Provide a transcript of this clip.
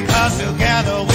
because together